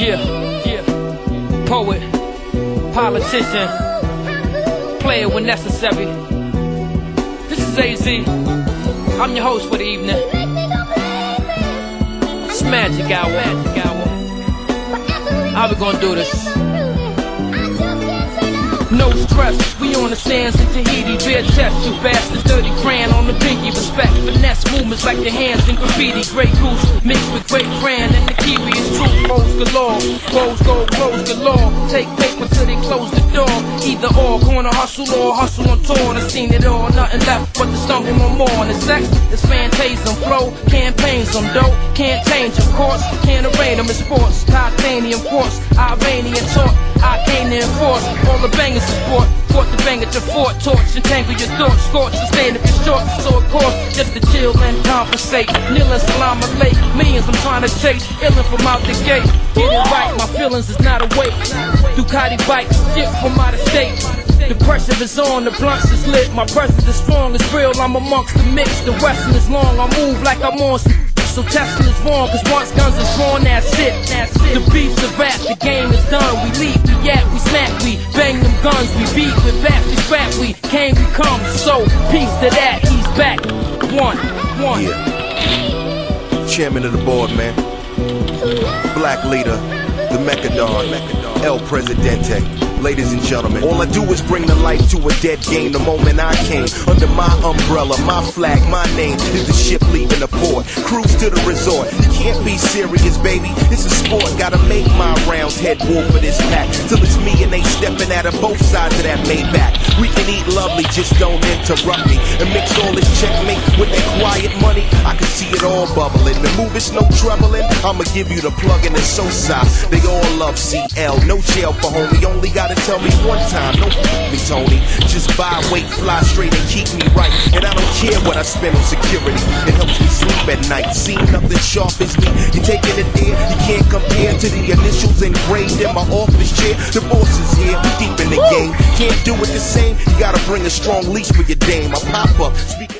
Yeah, yeah. Poet, politician, player when necessary. This is AZ. I'm your host for the evening. It's Magic Hour. Magic Hour. How we gonna do this? No stress, we on the sands in Tahiti, bare chest, you bastards, 30 grand on the pinky, respect, finesse movements like the hands in graffiti, Grey Goose, mixed with great brand, and the kiwi foes galore, foes go, rose galore, take paper till they close the door, either or, gonna hustle or hustle on tour, I seen it all, nothing left but the stumble on more, and the sex, it's phantasm, flow, campaigns, I'm dope, can't change, of course, can't arrange them in sports, titanium force, Iranian the bangers of sport. Fought the bang at your fort, torch, entangle your thoughts, scorch, sustain if you're short. So of course, just to chill and compensate. Kneeling salam late, millions I'm trying to chase, illin' from out the gate. Get it right, my feelings is not awake. Ducati bike, shit from out of state. The pressure is on, the blunts is lit. My presence is strong, it's real. I'm amongst the mix. The western is long, I move like I'm on. So testing is wrong, cause once guns is drawn. That's it. Guns, we beat with back, we scrap, we came, we come. So, peace to that, he's back. One, one. Yeah. Chairman of the board, man. Black leader, the Mechadon, El Presidente. Ladies and gentlemen, all I do is bring the life to a dead game. The moment I came, under my umbrella, my flag, my name is the ship leaving the port. Cruise to the resort. You can't be serious, baby. It's a sport. Gotta make my rounds, head war for this pack. Till it's me and they stepping at her both sides of that Maybach. We can eat lovely, just don't interrupt me. And mix all this checkmate with that quiet money. I can see it all bubbling. The move is no troubling. I'ma give you the plug and it's so side. They all love CL. No jail for homie. Only gotta tell me one time. Don't f- me, Tony. Just buy, wait, fly straight and keep me right. And I don't care what I spend on security. It helps me sleep at night. See nothing sharp as me. You taking it there? You can't compare to the initials engraved in my office chair. The boss is here. We deep in the game. Can't do it the same. You gotta bring a strong leash for your dame. I pop up. Speaking